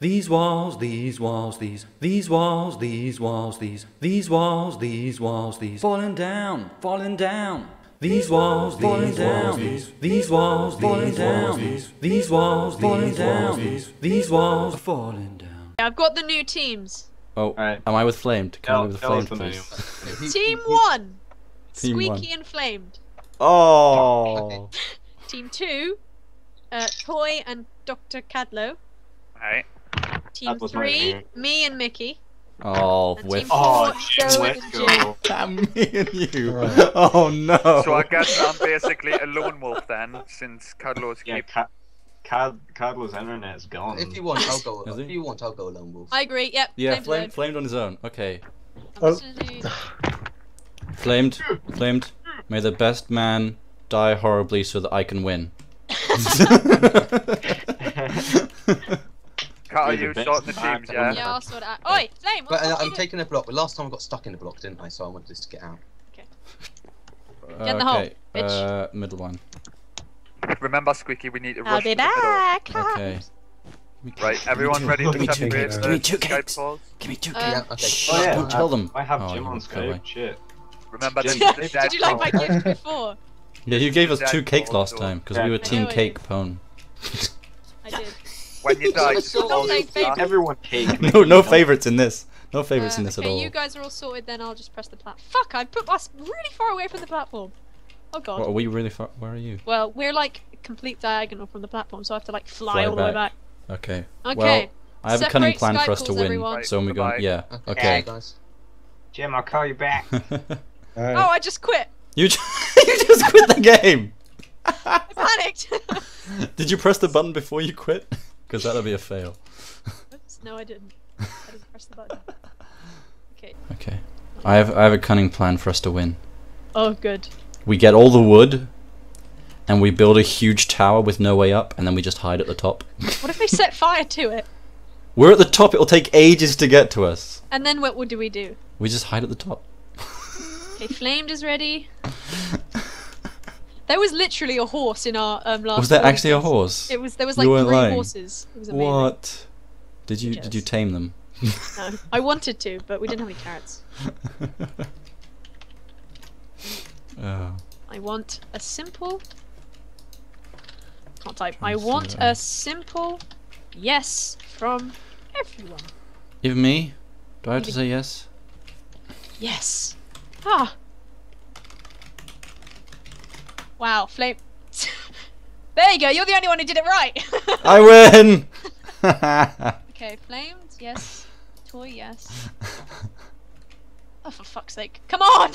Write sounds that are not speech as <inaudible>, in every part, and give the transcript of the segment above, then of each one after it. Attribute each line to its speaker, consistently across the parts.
Speaker 1: These walls, these walls, these, these walls, these walls, these, these walls, these walls, these, falling down, falling down. These walls, falling down. These, these walls, falling down. These, these walls, falling down. These, these walls, falling down.
Speaker 2: I've got the new teams.
Speaker 1: Oh,
Speaker 3: Alright.
Speaker 1: am I with flamed? Can I with
Speaker 3: tell us
Speaker 1: flamed, please? <laughs> <laughs>
Speaker 2: Team one,
Speaker 1: Team
Speaker 2: Squeaky
Speaker 1: one.
Speaker 2: and Flamed.
Speaker 1: Oh. <laughs>
Speaker 2: Team two, uh, Toy and Dr. Cadlo.
Speaker 4: Alright.
Speaker 2: Team
Speaker 3: That was
Speaker 2: three,
Speaker 3: name.
Speaker 2: me and Micky.
Speaker 1: Oh,
Speaker 2: And
Speaker 1: with
Speaker 2: team
Speaker 3: Oh,
Speaker 2: four,
Speaker 3: Jim, let's
Speaker 2: and Jim.
Speaker 3: go. <laughs>
Speaker 1: me and you. Oh no.
Speaker 4: So I guess I'm basically a lone wolf then, since Cadlo's
Speaker 3: Yeah,
Speaker 4: keep.
Speaker 3: Cad Cad Cadlo's internet's gone.
Speaker 5: If you want, I'll go. <laughs>
Speaker 1: Is
Speaker 5: if
Speaker 1: he?
Speaker 5: you want, I'll go alone, Wolf.
Speaker 2: I agree. Yep.
Speaker 1: yeah,
Speaker 2: Flamed
Speaker 1: flamed, flamed on his own. Okay.
Speaker 2: I'm just gonna do-
Speaker 1: Flamed, flamed. May the best man die horribly so that I can win. <laughs>
Speaker 4: Cat, are
Speaker 3: You're the
Speaker 4: you sorting the
Speaker 3: back
Speaker 4: teams, yeah?
Speaker 2: Yeah, I'll sort it out. Oi, Flame. What
Speaker 5: But uh, I'm taking a block. But last time I got stuck in the block, didn't I? So I wanted this to get out. Okay.
Speaker 2: Get in the hole,
Speaker 1: okay,
Speaker 2: bitch.
Speaker 1: uh, middle one.
Speaker 4: Remember, Squeaky, we need to
Speaker 2: I'll
Speaker 4: rush
Speaker 2: be
Speaker 4: to the middle.
Speaker 2: back.
Speaker 1: Okay.
Speaker 4: Right, everyone ready to
Speaker 1: me two
Speaker 4: separate the
Speaker 1: Give me two
Speaker 4: Skype
Speaker 1: cakes. Give me two
Speaker 2: Uh,
Speaker 5: yeah. Okay.
Speaker 3: Oh yeah,
Speaker 1: Don't tell them.
Speaker 3: I have
Speaker 1: Oh,
Speaker 3: Jim
Speaker 1: you
Speaker 3: on. Skype. Shit.
Speaker 4: Remember,
Speaker 3: Jim,
Speaker 4: the, <laughs>
Speaker 3: did
Speaker 2: Did you like my
Speaker 4: calls.
Speaker 2: gift before?
Speaker 1: Yeah, you gave us two
Speaker 4: cakes
Speaker 1: last time because
Speaker 3: Yeah.
Speaker 1: we were team cake
Speaker 2: did.
Speaker 1: pone. <laughs>
Speaker 2: I did.
Speaker 4: When you die, <laughs>
Speaker 5: So-
Speaker 4: call
Speaker 2: so-
Speaker 4: us.
Speaker 3: Everyone cake.
Speaker 1: No, no favorites in this. No favorites
Speaker 2: Uh,
Speaker 1: in this
Speaker 2: okay,
Speaker 1: at all.
Speaker 2: you guys are all sorted. Then I'll just press the plat. Fuck! I put us really far away from the platform. Oh god.
Speaker 1: What, are we really far? Where are you?
Speaker 2: Well, we're like complete diagonal from the platform, so I have to like fly,
Speaker 1: Fly
Speaker 2: all the way
Speaker 1: back.
Speaker 2: back.
Speaker 1: Okay.
Speaker 2: Okay.
Speaker 1: Well, I have a cunning
Speaker 2: Separate
Speaker 1: plan for us to win.
Speaker 2: everyone.
Speaker 1: So we're going. Yeah.
Speaker 5: Okay.
Speaker 1: Okay.
Speaker 3: Jim, I'll call you back. <laughs>
Speaker 2: Oh, I just quit.
Speaker 1: you ju- <laughs> you just quit the game.
Speaker 2: I panicked.
Speaker 1: Did you press the button before you quit? Because that'll be a fail.
Speaker 2: Oops, no, I didn't. I didn't press the button. Okay.
Speaker 1: Okay. I have I have a cunning plan for us to win.
Speaker 2: Oh, good.
Speaker 1: We get all the wood, and we build a huge tower with no way up, and then we just hide at the top.
Speaker 2: What if we set fire to it?
Speaker 1: We're at the top. It'll take ages to get to us.
Speaker 2: And then what, what do we do?
Speaker 1: We just hide at the top.
Speaker 2: Okay, flamed is ready. <laughs> There was literally a horse in our um, last.
Speaker 1: Was there actually a horse?
Speaker 2: It was. There was like three
Speaker 1: lying.
Speaker 2: horses. It was amazing.
Speaker 1: What? Did you did you tame them?
Speaker 2: No, I wanted to, but we didn't have any carrots. <laughs>
Speaker 1: oh.
Speaker 2: I want a simple. Can't type. I
Speaker 1: Trying to see
Speaker 2: want a simple yes from everyone.
Speaker 1: Even me? Do I have to say yes?
Speaker 2: Yes. Ah. Wow, flame. <laughs> there you go. You're the only one who did it right.
Speaker 1: I win! <laughs> <laughs>
Speaker 2: okay, flamed. Yes. Toy. Yes. Oh, for fuck's sake! Come on.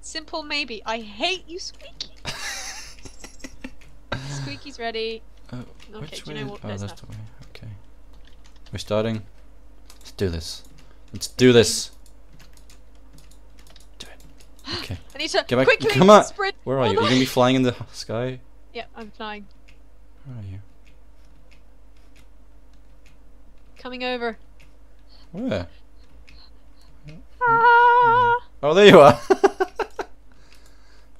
Speaker 2: Simple maybe. I hate you, Squeaky. Squeaky's ready.
Speaker 1: Uh,
Speaker 2: Okay,
Speaker 1: which
Speaker 2: do you know?
Speaker 1: Oh, that's the way. Okay. We're starting. Let's do this. Let's do this. <gasps> Do it. Okay.
Speaker 2: I need to
Speaker 1: Get back-
Speaker 2: quickly
Speaker 1: come on.
Speaker 2: sprint.
Speaker 1: Where are
Speaker 2: all
Speaker 1: You're you gonna be flying in the sky?
Speaker 2: Yeah, I'm flying.
Speaker 1: Where are you?
Speaker 2: Coming over.
Speaker 1: Where?
Speaker 2: Ah!
Speaker 1: Oh, there you are. <laughs>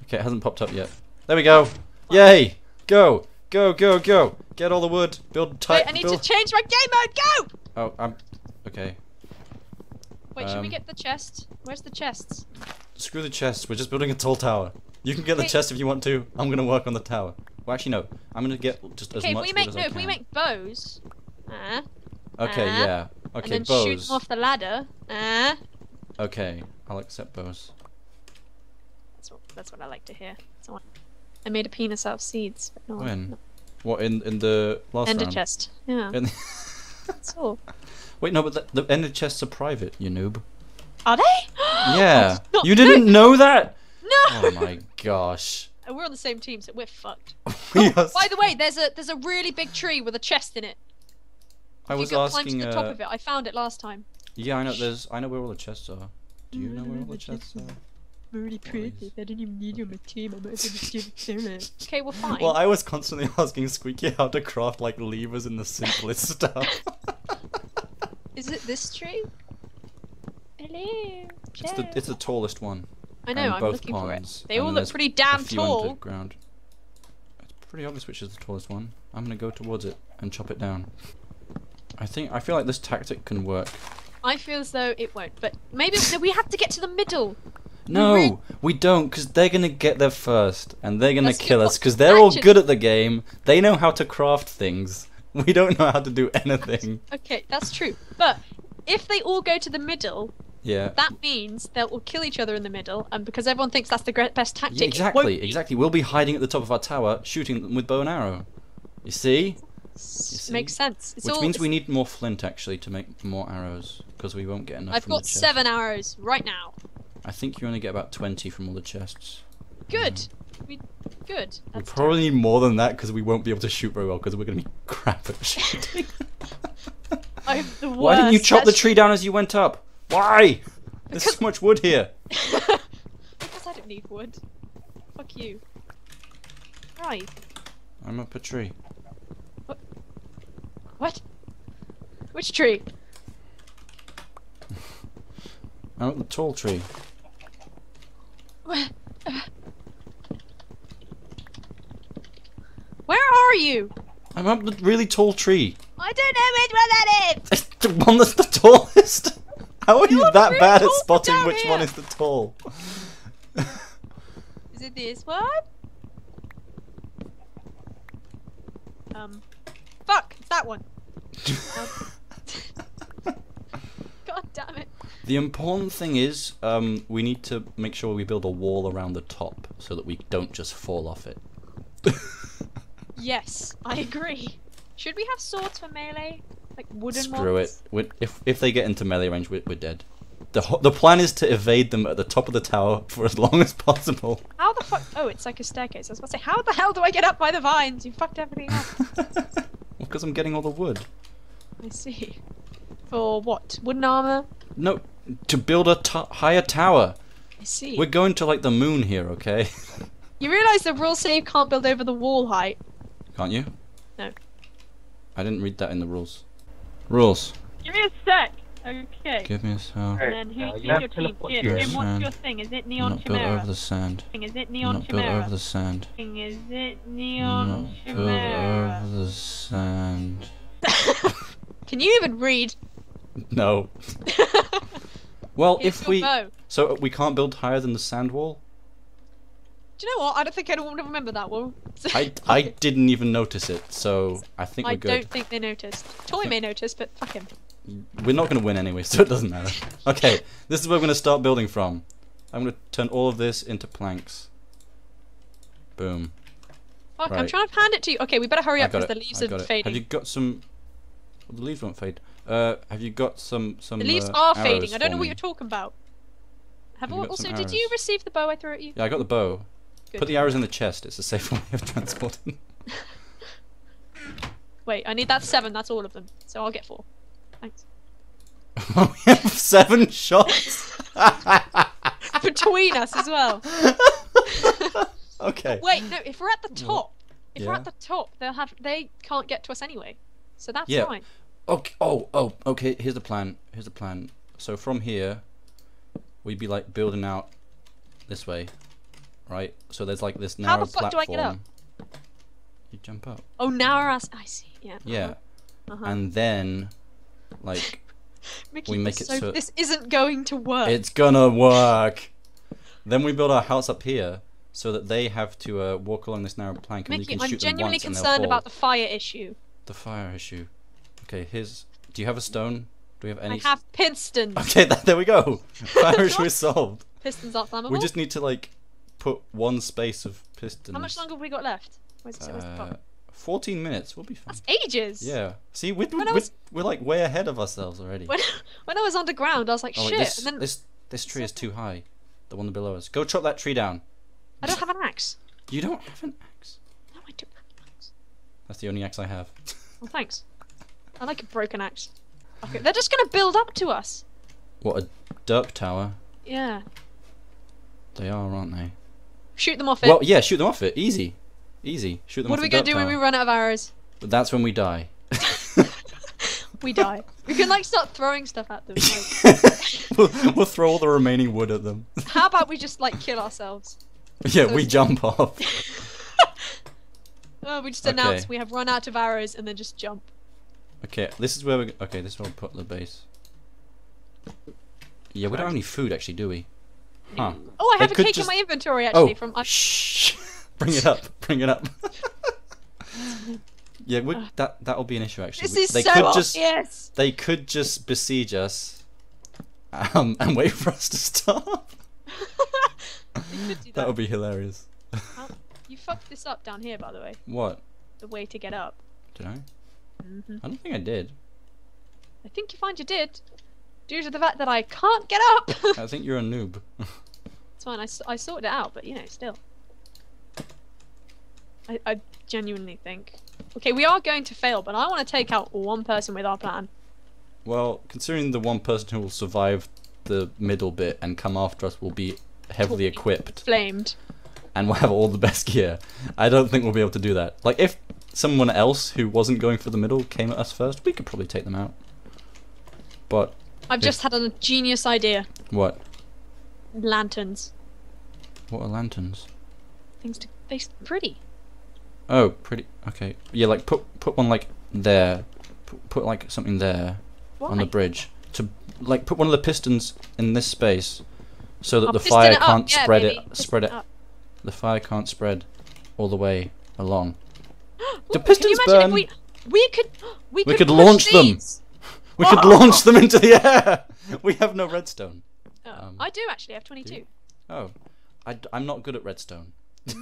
Speaker 1: okay, it hasn't popped up yet. There we go. Yay! Go, go, go, go. Get all the wood. Build tight.
Speaker 2: Wait, I need
Speaker 1: build...
Speaker 2: to change my game mode. Go!
Speaker 1: Oh, I'm. Okay.
Speaker 2: Wait, should we
Speaker 1: Um,
Speaker 2: get the chest? Where's the chests?
Speaker 1: Screw the chest. We're just building a tall tower. You can get the
Speaker 2: Wait.
Speaker 1: chest if you want to. I'm gonna work on the tower. Well, actually, no. I'm gonna get just as
Speaker 2: Okay, if
Speaker 1: much
Speaker 2: we
Speaker 1: wood
Speaker 2: make
Speaker 1: as
Speaker 2: no,
Speaker 1: I
Speaker 2: if we make bows, uh,
Speaker 1: Okay,
Speaker 2: uh,
Speaker 1: yeah.
Speaker 2: and
Speaker 1: Okay,
Speaker 2: then shoot them off the ladder, uh,
Speaker 1: Okay, I'll accept bows.
Speaker 2: that's what that's what I like to hear. So I made a penis out of seeds. But no,
Speaker 1: When?
Speaker 2: no.
Speaker 1: What in in the last
Speaker 2: Ender
Speaker 1: round?
Speaker 2: chest. Yeah.
Speaker 1: In- <laughs>
Speaker 2: That's all.
Speaker 1: Wait, no, but the, the ender chests are private. You noob.
Speaker 2: Are they? <gasps> <gasps>
Speaker 1: Yeah. You didn't know that?
Speaker 2: No.
Speaker 1: Oh my gosh.
Speaker 2: And We're on the same team, so we're fucked. <laughs>
Speaker 1: We are
Speaker 2: By the way, <laughs> there's a there's a really big tree with a chest in it.
Speaker 1: I
Speaker 2: you
Speaker 1: was
Speaker 2: climb
Speaker 1: asking.
Speaker 2: to the top
Speaker 1: uh,
Speaker 2: of it. I found it last time.
Speaker 1: Yeah, I know. There's. I know where all the chests are. Do you know where all the chests are?
Speaker 2: Really
Speaker 1: pretty.
Speaker 2: I didn't even need you on my team. I'm <laughs> Okay, well fine.
Speaker 1: Well, I was constantly asking Squeaky how to craft like levers in the simplest stuff.
Speaker 2: Is it this tree? Hello.
Speaker 1: it's the it's the tallest one.
Speaker 2: I know. I'm
Speaker 1: both
Speaker 2: looking for it. They
Speaker 1: and
Speaker 2: all look pretty damn tall.
Speaker 1: underground. It's pretty obvious which is the tallest one. I'm gonna go towards it and chop it down. I think I feel like this tactic can work.
Speaker 2: I feel as though it won't, but maybe no, we have to get to the middle.
Speaker 1: No, we don't, because they're gonna get there first, and they're gonna
Speaker 2: Let's
Speaker 1: kill us, because they're all good at the game. They know how to craft things. <laughs> We don't know how to do anything.
Speaker 2: Okay, that's true. But if they all go to the middle,
Speaker 1: Yeah.
Speaker 2: that means they'll kill each other in the middle, and because everyone thinks that's the best tactic,
Speaker 1: Yeah, exactly, exactly. We'll be hiding at the top of our tower, shooting them with bow and arrow. You see?
Speaker 2: S-
Speaker 1: see?
Speaker 2: Makes sense. It's
Speaker 1: Which
Speaker 2: all,
Speaker 1: means we need more flint actually to make more arrows, because we won't get enough.
Speaker 2: I've
Speaker 1: from the
Speaker 2: got
Speaker 1: chest.
Speaker 2: seven arrows right now.
Speaker 1: I think you only get about twenty from all the chests.
Speaker 2: Good. Mm-hmm. We good.
Speaker 1: We
Speaker 2: That's
Speaker 1: probably need more than that because we won't be able to shoot very well because we're going to be crap at <laughs> shooting.
Speaker 2: I'm the worst.
Speaker 1: Why didn't you chop the tree down as you went up? Why? There's so much wood here. <laughs>
Speaker 2: because I don't need wood. Fuck you. Right.
Speaker 1: I'm up a tree.
Speaker 2: What? What? Which tree? <laughs>
Speaker 1: I'm up the tall tree.
Speaker 2: Where, uh, where are you?
Speaker 1: I'm up the really tall tree.
Speaker 2: I don't know which one that is. <laughs>
Speaker 1: It's the one that's the tallest. <laughs> How are you
Speaker 2: You're
Speaker 1: that bad at spotting
Speaker 2: down
Speaker 1: which one is the tall?
Speaker 2: Is it this one? Um. Fuck! It's that one. <laughs> God damn it.
Speaker 1: The important thing is, um, we need to make sure we build a wall around the top so that we don't just fall off it.
Speaker 2: Yes, I agree. Should we have swords for melee? Like wooden
Speaker 1: Screw it.
Speaker 2: ones?
Speaker 1: we if if they get into melee range, we're, we're dead. The the plan is to evade them at the top of the tower <laughs> for as long as possible.
Speaker 2: How the fuck? Oh, it's like a staircase. I was about to say, how the hell do I get up by the vines? You fucked everything up. <laughs>
Speaker 1: Because I'm getting all the wood.
Speaker 2: I see. For what? Wooden armor?
Speaker 1: No, to build a higher tower.
Speaker 2: I see.
Speaker 1: We're going to like the moon here, okay? <laughs>
Speaker 2: You realise the rules say you can't build over the wall height.
Speaker 1: Can't you?
Speaker 2: No.
Speaker 1: I didn't read that in the rules. Rules.
Speaker 2: Give me a sec. Okay.
Speaker 1: Give me a sound.
Speaker 3: Hey,
Speaker 2: And then who,
Speaker 3: uh, you
Speaker 2: your team?
Speaker 3: look what
Speaker 2: Jim, what's your thing? Is it
Speaker 1: I'm
Speaker 2: Neon
Speaker 1: not built over the sand.
Speaker 2: Is it
Speaker 1: I'm
Speaker 2: Neon
Speaker 1: not built
Speaker 2: Chimera?
Speaker 1: over the sand.
Speaker 2: Is it
Speaker 1: I'm
Speaker 2: Neon
Speaker 1: not built over the sand. <laughs>
Speaker 2: Can you even read?
Speaker 1: No. <laughs> Well,
Speaker 2: Here's
Speaker 1: if we
Speaker 2: bow.
Speaker 1: so we can't build higher than the sand wall.
Speaker 2: Do you know what? I don't think anyone would remember that one.
Speaker 1: I <laughs> I didn't even notice it, so I think
Speaker 2: I
Speaker 1: we're good.
Speaker 2: I don't think they noticed. Toy may notice, but fuck him.
Speaker 1: We're not going to win anyway, <laughs> so it doesn't matter. <laughs> Okay, this is where we're going to start building from. I'm going to turn all of this into planks. Boom.
Speaker 2: Fuck, I'm trying to hand it to you. Okay, we better hurry up because the leaves are fading.
Speaker 1: Have you got some? Well, the leaves won't fade. Uh, have you got some some?
Speaker 2: The leaves
Speaker 1: uh,
Speaker 2: are fading. I don't know what you're talking about. Have
Speaker 1: Have you
Speaker 2: also, did you receive the bow I threw at you?
Speaker 1: Yeah, I got the bow.
Speaker 2: Good.
Speaker 1: Put the arrows in the chest. It's a safer <laughs> way of transporting. <laughs>
Speaker 2: Wait, I need that seven. That's all of them. So I'll get four. Thanks. <laughs>
Speaker 1: we have seven shots.
Speaker 2: Between us as well.
Speaker 1: okay.
Speaker 2: Wait, no. If we're at the top, if we're at the top, they'll have. They can't get to us anyway. So that's
Speaker 1: Yeah.
Speaker 2: fine.
Speaker 1: Okay. Oh, oh. Okay. Here's the plan. Here's the plan. So from here, we'd be like building out this way, right? So there's like this narrow How
Speaker 2: the fuck do I get up?
Speaker 1: platform. You jump up.
Speaker 2: Oh, narrow ass. I see. Yeah.
Speaker 1: Yeah.
Speaker 2: Uh-huh.
Speaker 1: And then, like, <laughs>
Speaker 2: Micky,
Speaker 1: we make it
Speaker 2: so
Speaker 1: so-
Speaker 2: this isn't going to work.
Speaker 1: it's gonna work. Then we build our house up here so that they have to uh, walk along this narrow plank and we can
Speaker 2: I'm
Speaker 1: shoot them
Speaker 2: genuinely
Speaker 1: once and they'll
Speaker 2: concerned about the fire issue.
Speaker 1: the fire issue. Okay, here's. Do you have a stone? Do we have any?
Speaker 2: I have pistons. <laughs>
Speaker 1: Okay, that, <laughs> there we go. Fire issue is solved.
Speaker 2: Pistons aren't flammable.
Speaker 1: We just need to like put one space of pistons.
Speaker 2: How much longer have we got left? Where's where's the
Speaker 1: Uh, 14 minutes. We'll be fine.
Speaker 2: That's ages.
Speaker 1: Yeah. See, we're, we're,
Speaker 2: was-
Speaker 1: we're like way ahead of ourselves already.
Speaker 2: When <laughs> when I was underground, I was like,
Speaker 1: oh,
Speaker 2: shit.
Speaker 1: wait, this,
Speaker 2: and then
Speaker 1: this this tree is too high. The one below us. Go chop that tree down.
Speaker 2: I don't have an axe.
Speaker 1: You don't have an axe.
Speaker 2: No, I don't have an axe.
Speaker 1: That's the only axe I have.
Speaker 2: Well, <laughs> thanks. I like a broken axe. Okay, they're just gonna build up to us.
Speaker 1: what a derp tower.
Speaker 2: Yeah.
Speaker 1: They are, aren't they?
Speaker 2: Shoot them off it.
Speaker 1: Well, yeah. Shoot them off it. Easy. Easy. Shoot them
Speaker 2: what
Speaker 1: off
Speaker 2: are we gonna do when we run out of arrows?
Speaker 1: But That's when we die. <laughs>
Speaker 2: We die. we can like start throwing stuff at them. Like, <laughs>
Speaker 1: we'll, we'll throw all the remaining wood at them.
Speaker 2: how about we just like kill ourselves? <laughs>
Speaker 1: yeah,
Speaker 2: So
Speaker 1: we jump off.
Speaker 2: Oh, we just
Speaker 1: Okay.
Speaker 2: announce we have run out of arrows and then just jump.
Speaker 1: Okay, this is where we. Okay, this is where we put the base. Yeah, we don't have any food actually, do we? Huh.
Speaker 2: Oh, I have a cake
Speaker 1: just-
Speaker 2: in my inventory actually
Speaker 1: oh,
Speaker 2: from.
Speaker 1: Shh! <laughs> Bring it up. Bring it up. <laughs> yeah, we, that that'll be an issue actually.
Speaker 2: this
Speaker 1: We-
Speaker 2: is
Speaker 1: they
Speaker 2: so
Speaker 1: could
Speaker 2: obvious.
Speaker 1: just they could just besiege us, um, and wait for us to stop. <laughs>
Speaker 2: You could do
Speaker 1: That
Speaker 2: that.
Speaker 1: would be hilarious.
Speaker 2: You fucked this up down here, by the way.
Speaker 1: What?
Speaker 2: The way to get up.
Speaker 1: Did I?
Speaker 2: hmm
Speaker 1: I don't think I did.
Speaker 2: I think you find you did, due to the fact that I can't get up. <laughs>
Speaker 1: I think you're a noob.
Speaker 2: it's fine. I, I sorted it out, but you know, still. I, I genuinely think. Okay, we are going to fail, but I want to take out one person with our plan.
Speaker 1: well, considering the one person who will survive the middle bit and come after us will be heavily equipped
Speaker 2: Flamed.
Speaker 1: and will have all the best gear, I don't think we'll be able to do that. Like if someone else who wasn't going for the middle came at us first, we could probably take them out. But
Speaker 2: I've just had a genius idea.
Speaker 1: what?
Speaker 2: Lanterns.
Speaker 1: What are lanterns?
Speaker 2: Things to. They pretty.
Speaker 1: Oh, pretty. Okay. Yeah, like put put one like there. Put, put like something there
Speaker 2: Why?
Speaker 1: on the bridge to like put one of the pistons in this space so that
Speaker 2: I'll
Speaker 1: the fire can't
Speaker 2: Yeah,
Speaker 1: spread
Speaker 2: baby.
Speaker 1: it
Speaker 2: Piston
Speaker 1: spread it
Speaker 2: up.
Speaker 1: the fire can't spread all the way along. <gasps> The pistons
Speaker 2: can you imagine
Speaker 1: burn.
Speaker 2: If we, we could. We,
Speaker 1: We
Speaker 2: could,
Speaker 1: could launch them. We could <laughs> launch them into the air. <laughs> We have no redstone.
Speaker 2: Oh,
Speaker 1: Um,
Speaker 2: I do actually. I have 22.
Speaker 1: Oh, I, am not good at redstone. <laughs>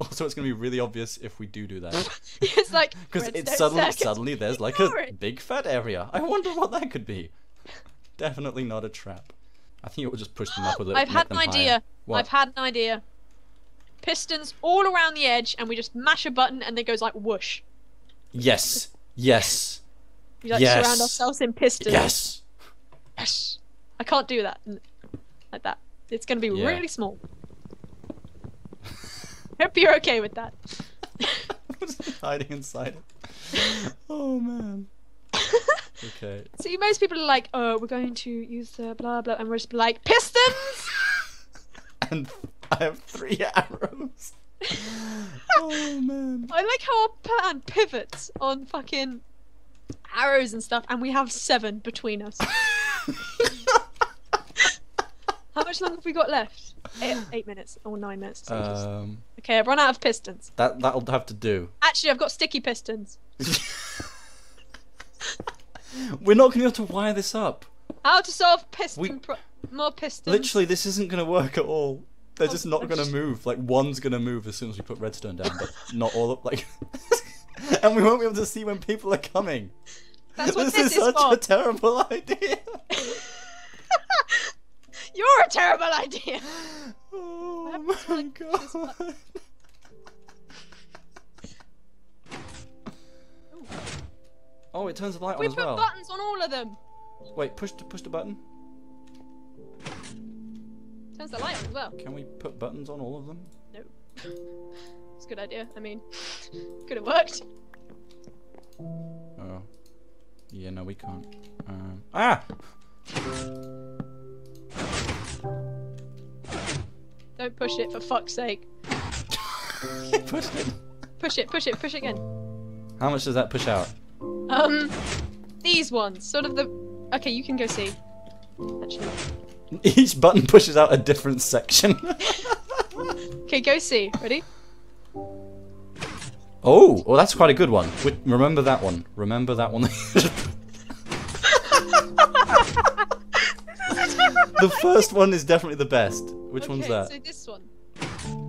Speaker 1: also, it's gonna be really obvious if we do do that.
Speaker 2: it's like
Speaker 1: Because it's suddenly suddenly there's like a
Speaker 2: it.
Speaker 1: big fat area. I wonder what that could be. Definitely not a trap. I think it will just push them up with it. <gasps>
Speaker 2: I've had an idea. I've had an idea. Pistons all around the edge, and we just mash a button, and it goes like whoosh.
Speaker 1: Yes. Yes.
Speaker 2: We like
Speaker 1: Yes.
Speaker 2: surround ourselves in pistons.
Speaker 1: Yes.
Speaker 2: Yes. I can't do that like that. It's gonna be
Speaker 1: Yeah.
Speaker 2: really small. <laughs> Hope you're okay with that. <laughs>
Speaker 1: Hiding inside it. Oh man. <laughs> Okay.
Speaker 2: See, most people are like, "Oh, we're going to use the blah blah," and we're just like, "Pistons."
Speaker 1: And I have three arrows. oh man.
Speaker 2: I like how our plan pivots on fucking arrows and stuff, and we have seven between us. <laughs> How much longer have we got left? Eight, eight minutes or nine minutes. to
Speaker 1: um.
Speaker 2: okay, I've run out of pistons.
Speaker 1: That that'll have to do.
Speaker 2: Actually, I've got sticky pistons. <laughs>
Speaker 1: We're not gonna be able to wire this up.
Speaker 2: How to solve piston
Speaker 1: We-
Speaker 2: pro- more pistons?
Speaker 1: Literally, this isn't gonna work at all. They're just
Speaker 2: Oh,
Speaker 1: not gonna
Speaker 2: just-
Speaker 1: move. Like one's gonna move as soon as we put redstone down, but not all of like. <laughs> and we won't be able to see when people are coming.
Speaker 2: That's what
Speaker 1: this,
Speaker 2: this
Speaker 1: is
Speaker 2: is
Speaker 1: such
Speaker 2: for.
Speaker 1: a terrible idea. <laughs>
Speaker 2: You're a terrible idea.
Speaker 1: oh my
Speaker 2: like,
Speaker 1: god. Oh, it turns the light on as well.
Speaker 2: We put buttons on all of them.
Speaker 1: Wait, push the push the button.
Speaker 2: Turns the light on as well.
Speaker 1: Can we put buttons on all of them?
Speaker 2: No. <laughs> It's a good idea. I mean, <laughs> could have worked.
Speaker 1: Yeah, no, we can't. Um, ah!
Speaker 2: Don't push it for fuck's sake. <laughs>
Speaker 1: Push it.
Speaker 2: Push it, push it, push it again.
Speaker 1: How much does that push out?
Speaker 2: Um, these ones, sort of the. Okay, you can go see. Actually, <laughs>
Speaker 1: Each button pushes out a different section. <laughs>
Speaker 2: okay, go see. Ready?
Speaker 1: Oh, well, that's quite a good one. Wi- Remember that one. Remember that one. <laughs> the first one is definitely the best. Which
Speaker 2: okay,
Speaker 1: one's that?
Speaker 2: So this one.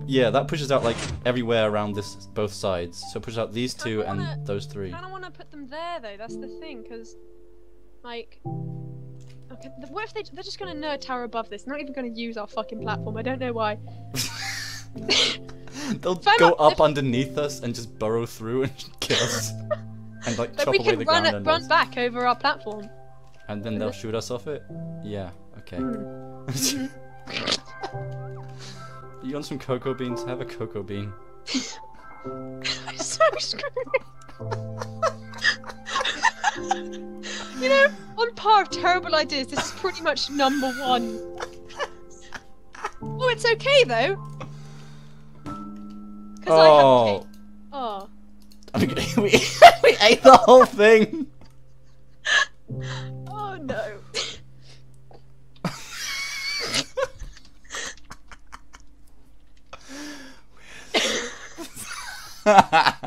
Speaker 1: Yeah, that pushes out like everywhere around this both sides. So it pushes out these two
Speaker 2: wanna-
Speaker 1: and those three.
Speaker 2: I kind of want to put them there though. That's the thing, because, like, okay, what if they they're just gonna nerd tower above this? Not even gonna use our fucking platform. I don't know why. <laughs> <laughs> <laughs>
Speaker 1: They'll
Speaker 2: If
Speaker 1: go
Speaker 2: up-
Speaker 1: up underneath us and just burrow through and <laughs> kill us. and like <laughs>
Speaker 2: But
Speaker 1: chop
Speaker 2: we
Speaker 1: away
Speaker 2: can
Speaker 1: the
Speaker 2: run
Speaker 1: ground
Speaker 2: it,
Speaker 1: under
Speaker 2: run
Speaker 1: us.
Speaker 2: back over our platform.
Speaker 1: And then they'll shoot us off it? Yeah, okay.
Speaker 2: Hmm.
Speaker 1: you want some cocoa beans? Have a cocoa bean.
Speaker 2: I'm so screwed. you know, on par of terrible ideas, this is pretty much number one. Oh, it's okay though. Because I have
Speaker 1: Oh,
Speaker 2: cake. Oh, <laughs>
Speaker 1: we, we ate the whole thing.
Speaker 2: Oh no. <laughs> <laughs>